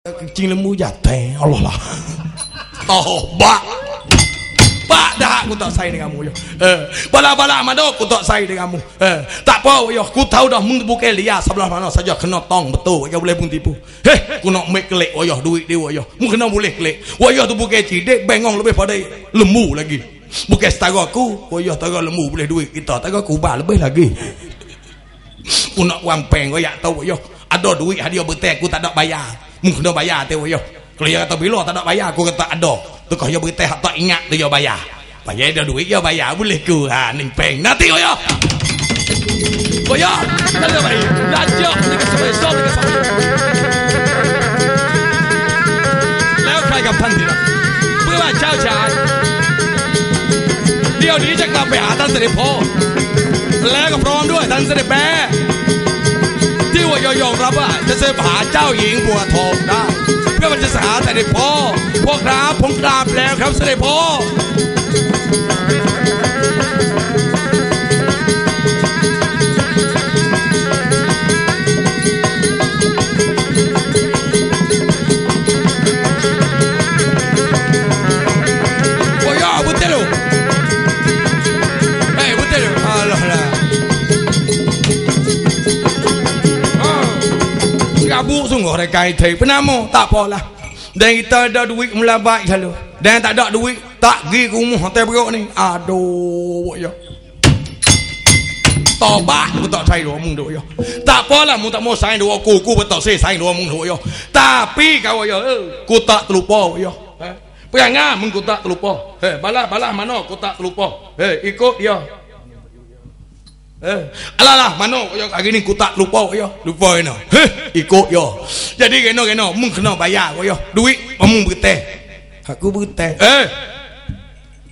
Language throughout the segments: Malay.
kencing lembu jatuh Allah lah. Tobat pak dah aku tak sayang denganmu yo. Eh bala-bala mana aku tak sayang denganmu eh tak apa yo. Aku tahu dah mung bukan liar sebelah mana saja kena tong betul. Yo boleh pun tipu. Heh aku nak make kelik yo. Duit dia yo. Mu kena boleh kelik yo tu bukan cidik bengong lebih pada lembu lagi. Bukan setara aku yo setara lembu boleh duit kita. Setara kubah lebih lagi. Aku nak wang peng yo tahu yo. Ada duit hadiah betul aku tak ada bayar mu kena bayar tu yo kelia kata bila tak nak bayar aku kata ada tu kau dia beritahu tak ingat dia bayar bayar dia duit dia bayar boleh ke ha ning peng nanti kau ya kau ya tak ada bayar lajak ni ke sampai stop ni ke sampai lalu kau kan pandai lah bukan jauh jauh dia ni cakap apa ya tan sedih po แล้วก็พร้อมด้วยท่านเสด็จแม่ที่ ก็ยอมรับว่าจะเสพหาเจ้าหญิงบัวทองได้เพื่อมันจะสาแต่ในพ่อพวกครับผมกราบแล้วครับเสด็จพ่อ sungguh dah kaitai penama tak apalah. Dan kita ada duit melabat selalu. Dan tak ada duit tak pergi rumah hotel berok ni. Aduh ya. Tobat aku tak sayang dua mung ya. Tak apalah mu tak mau sayang dua aku. Aku betul saya sayang dua mung ya. Tapi kau ya eh, ku tak terlupa ya. Eh Perangai mung tak terlupa. Eh balah balah mana ku tak terlupa. Eh ikut ya Eh, alah lah, mana yo hari ni ku tak lupa yo. Lupa ino. Heh, ikut yo. Jadi kena kena mung kena bayar yo. Duit mung berteh. Aku berteh. Eh.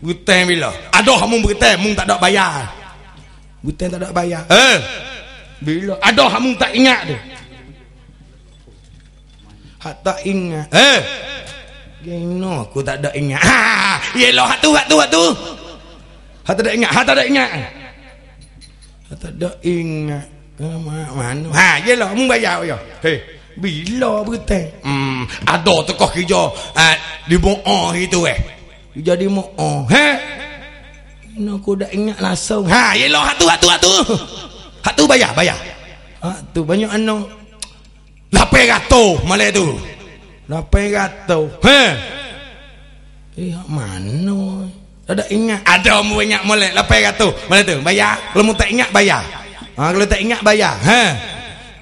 Berteh bila? Ada mung berteh, mung tak ada bayar. Berteh tak ada bayar. Eh. Bila? Ada mung tak ingat tu. Hak tak ingat. Eh. Gino aku tak ada ingat. Ha, yelah hak tu hak tu hak tu. Hak tak ada ingat, hak tak ada ingat tak ada ingat mana? Ha jelah mu bayar ya. Hey bila berteng? Hmm ada tokoh kerja ah di mo'o itu eh. Jadi mo'o he? No aku dah ingat langsung? Ha yelah hatu hatu hatu hatu bayar bayar. Ha tu banyak anu 800 malah tu. 800 he? Eh mana ada ingat. Ada mu ingat molek. 800 mana tu? Bayar? Kalau mu tak ingat bayar. Ha, kalau tak ingat bayar. Ha.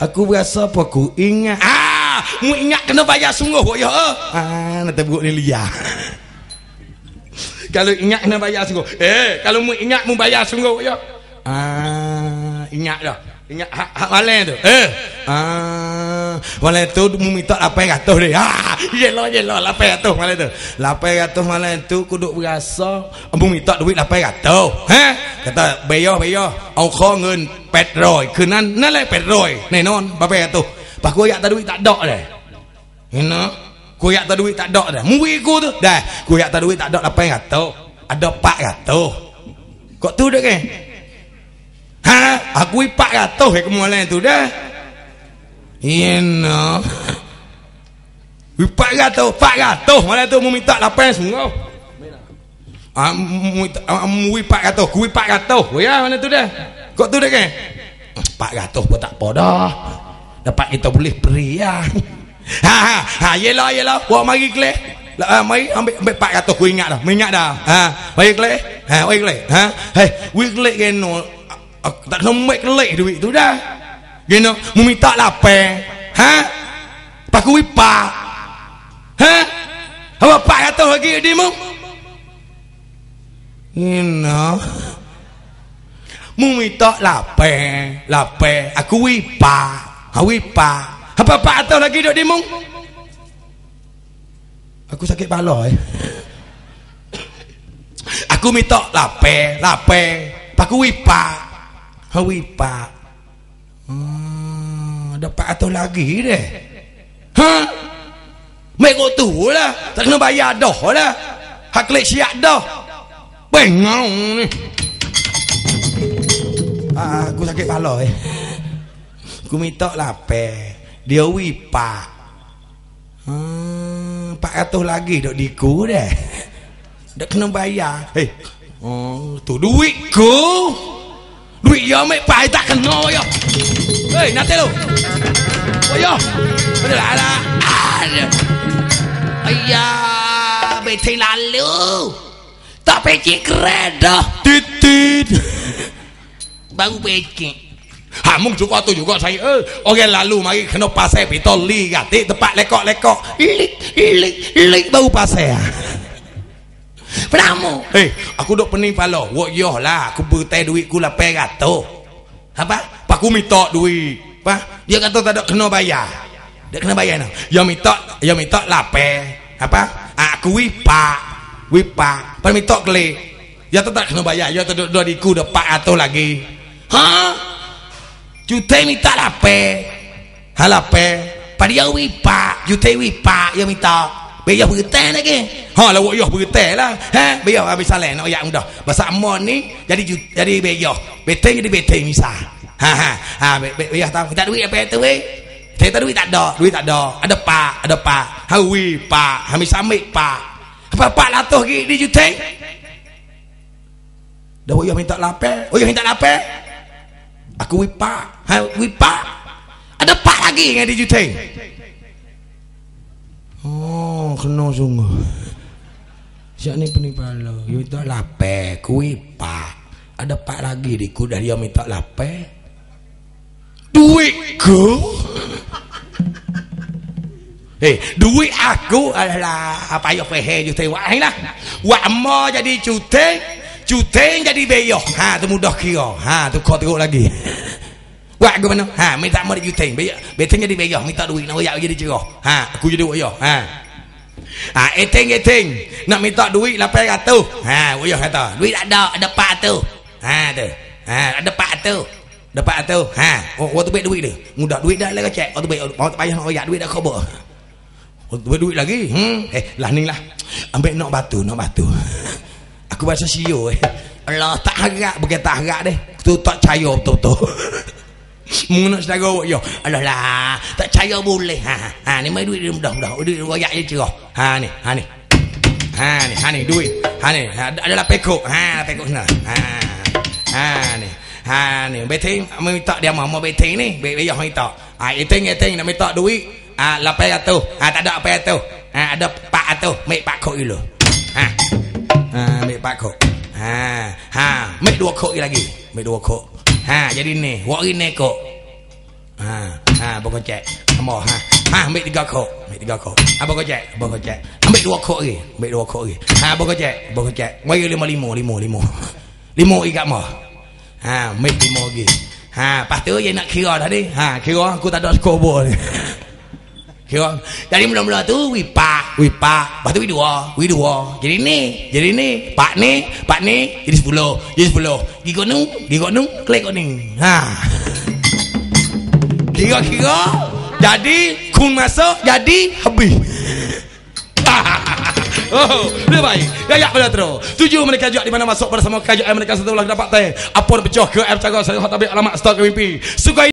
Aku berasa apa aku ingat. Ah mu ingat kena bayar sungguh ya ah nanti buruk ni liar kalau ingat kena bayar sungguh. Eh kalau mu ingat mu bayar sungguh ya ah ingat dah. Ingat hak, hak malam tu. Eh. Ah, malam tu mu minta 800 dia. Ah, yelah yelah 800 malam tu. 800 malam tu ku duk berasa mu minta duit 800. Ha? Kata bayar bayar. Au kho ngun 800. คืนนั้นนั่นแหละ800แน่นอนบ่800. Pas ku yak tak duit tak dak dah. Ina. Ku yak tak duit tak dak dah. Mu ku tu. Dah. Ku yak tak duit tak dak 800. Ada 400. Kok tu dak ke? Ha, aku ipak ratus ke kemalan tu dah. Ina. Ipak ratus, pak ratus malam tu mu minta lapan semua. Ah, mu mu ipak ratus, ku ipak ratus. Oh ya mana tu dah. Kok tu dah ke? Pak ratus pun tak apa dah. Dapat kita boleh beri ya. Ha ha, ha yelah yelah, buat mari. Lah, mari ambil ambil 400 ku ingat dah. Mengingat dah. Ha, mari klik. Ha, mari klik. Ha. Hei, we klik ke no tak kena kelek duit tu dah gino mu minta lapar ha? Paku wipa ha? Apa pak kata lagi di mu? Gino mu minta lapar lapar. Aku wipa ha wipa apa pak kata lagi dok di mu? Aku sakit kepala eh. Aku minta lapar lapar. Paku wipa Hawi pak. Hmm, dapat atau lagi deh. Ha? Mereka tu lah. Tak kena bayar dah lah. Hak lek siap dah. Bengong ni. Ah, aku sakit kepala eh. Aku minta lapar. Dia wipa. Hmm, 400 lagi dok diku deh. Dak kena bayar. Hei. Oh, tu duitku. Duit ya mek pai tak kena ya. Hei, nanti lu. Oh ya. Betul lah. Ayah, betul lalu. Tak pecik keren dah. Titit. Baru pecik. Ha mung juga tu juga saya eh orang lalu mari kena pasai pitol li gati tempat lekok-lekok ilik ilik ilik bau pasai ah. Penamu. Eh, aku dok pening pala. Wok yoh lah, aku bertai duit ku 800. Apa? Pak aku minta duit. Apa? Dia kata tak ada kena bayar. Dia kena bayar no. Ya minta, ya minta lape. Apa? Aku wipak. Wipak. Pak minta klik. Ya tak kena bayar. Ya tak ada diku dah 400 lagi. Ha? Juta minta lape. Halape. Pada dia wipak. Juta wipak. Ya minta. Biar bertai lagi. Ha lah wak bertai lah. Ha biar habis salah nak ayat mudah. Masa amon ni jadi jadi biar. Betai jadi betai misal. Ha ha. Ha biar tahu kita duit apa tu weh. Tak duit tak ada. Duit tak ada. Ada pak, ada pak. Hawi pak, habis samik pak. Apa pak latuh lagi di juta? Dah wak minta lapar. Oh minta lapar. Aku wipak. Ha wipak. Ada pak lagi yang di juta. Kena sungguh. Siap ni penipala. You minta lapar, kuih pak. Ada pak lagi di ku dah dia minta lapar. Duitku. Eh, duit aku adalah apa ya fehe jute wah lah. Wah mo jadi cute, cute jadi beyo. Ha tu mudah kira. Ha tu kau tengok lagi. Wah aku mana? Ha, minta mau dijuteng. Beya, beteng jadi beya, minta duit nak wayak jadi cerah. Ha, aku jadi wayak. Ha. Ha, eteng eteng. Nak minta duit 800. Ha, wayak kata. Duit tak ada, ada 400. Ha tu. Ha, ada 400. Dapat tu. Ha, oh, waktu baik duit dia. Mudah duit dah lah cek. Waktu baik mau tak payah nak wayak duit dah khabar. Waktu baik duit lagi. Hmm, eh, lah ni lah. Ambil nak batu, nak batu. Aku bahasa sio eh. Allah tak harap, bukan tak harap deh. Tu tak percaya betul-betul. Muna saudara awak yo. Alah lah, tak percaya boleh. Ha, ha ni mai duit dia mudah-mudah. Duit royak je cerah. Ha ni, ha ni. Ha ni, ha ni duit. Ha ni, ha, adalah pekok. Ha, pekok sana. Ha. Ha ni. Ha ni, beteng minta dia mau mau beteng ni. Be be minta. Ha, eteng eteng nak minta duit. Ha, 800. Ha, tak ada apa itu. Ha, ada 400. Mek 4 kok dulu. Ha. Ha, mek 4 kok. Ha, ha, mek 2 kok lagi. Mek 2 kok. Ha jadi ni, wak ni kok. Ha, ha boko cek. Amo ha. Ha ambil tiga kok, ambil tiga kok. Ha boko cek, boko cek. Ambil dua kok lagi, ambil dua kok lagi. Ha boko cek, boko cek. Mari lima lima, lima lima. Lima lagi kat mo. Ha, ambil lima lagi. Ha, lepas tu je nak kira tadi. Ha, kira aku tak ada skobor ni. Kira. Jadi mula-mula tu wipak, wipak. Lepas tu wi dua, wi dua. Jadi ni, jadi ni, pak ni, pak ni, jadi sepuluh, jadi sepuluh. Gigo nu, gigo nu, klik ni. Ha. Kira-kira jadi kun masuk jadi habis. Oh, lebih baik. Ya ya boleh terus. Tujuh mereka juga di mana masuk bersama kerajaan mereka setelah dapat teh. Apa pecah ke air cagar saya tak alamat stok mimpi. Suka